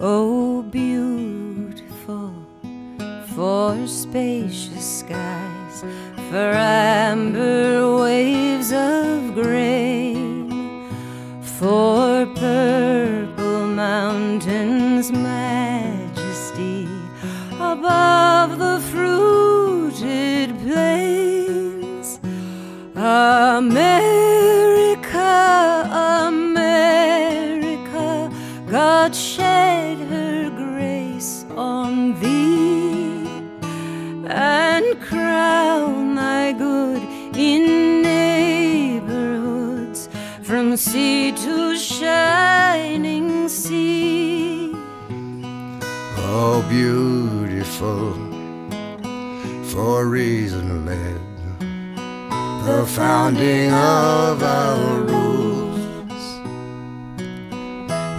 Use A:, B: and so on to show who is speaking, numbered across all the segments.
A: Oh, beautiful for spacious skies, for amber waves of grain, for purple mountains' majesty above the fruited plains. America, America, God shed sea to shining sea.
B: Oh, beautiful, for reason led, the founding of our rules,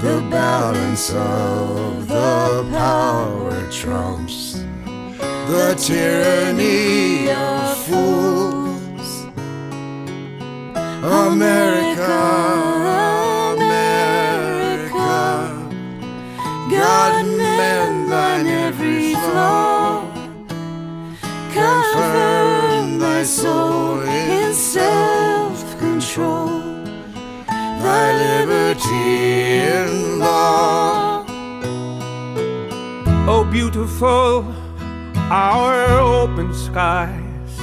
B: the balance of the power trumps the tyranny of fools. America, in.
C: Oh, beautiful, our open skies,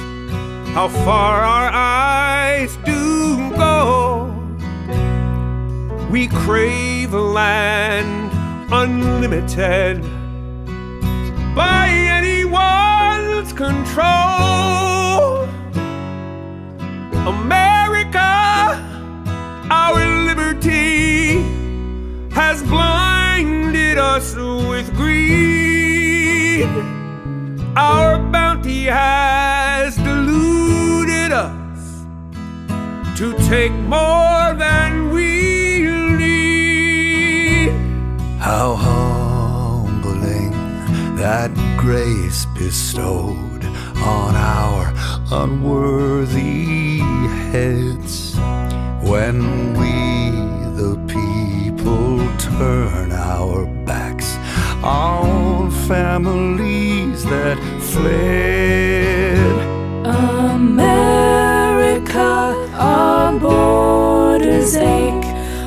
C: how far our eyes do go. We crave a land unlimited by anyone's control. Greed. Our bounty has deluded us to take more than we need.
B: How humbling that grace bestowed on our unworthy heads when we, the people, turn our on families that fled.
D: America, our borders ache.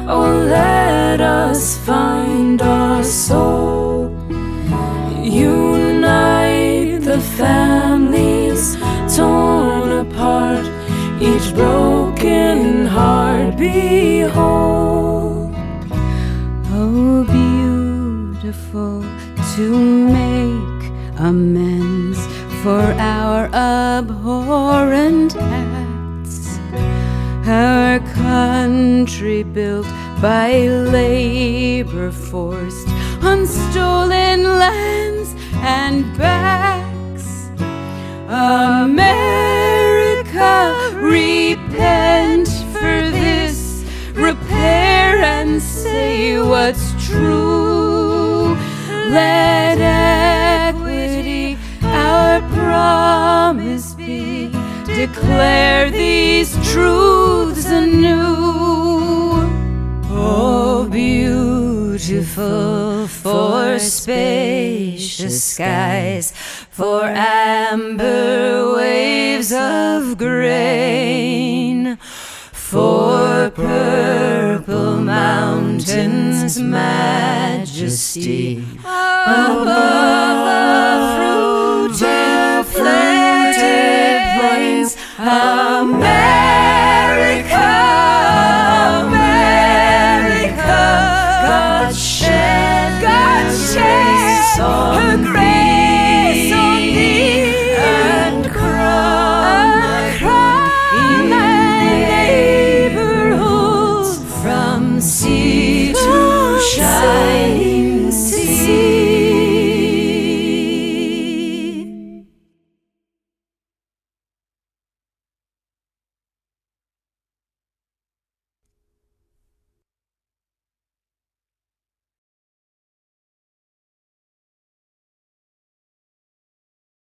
D: Oh, let us find our soul. Unite the families torn apart, each broken heart be whole.
A: To make amends for our abhorrent acts. Our country built by labor forced on stolen lands and backs. America, repent for this, repair and say what's true. Let equity, our promise be, declare these truths anew. Oh, beautiful for spacious skies, for amber waves of grain, for purple mountains' majesty plains.